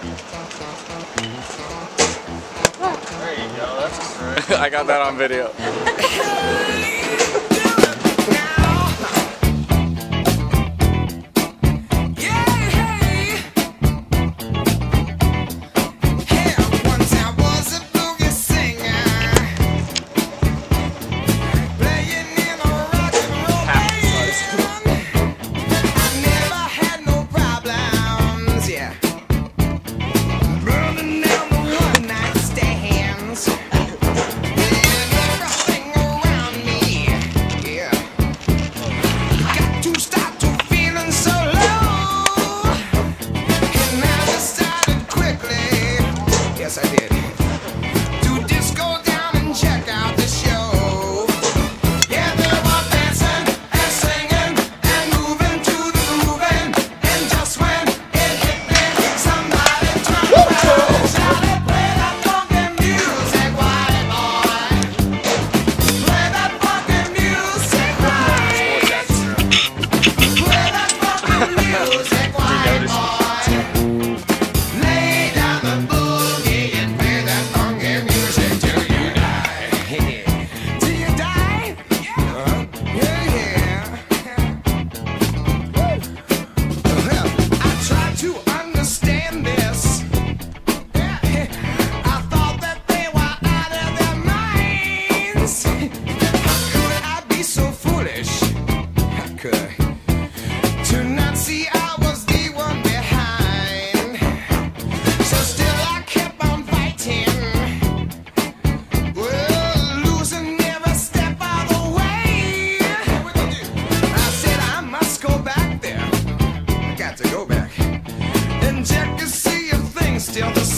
There you go, that's great. I got that on video. cabeça dele. check and see if things still the same.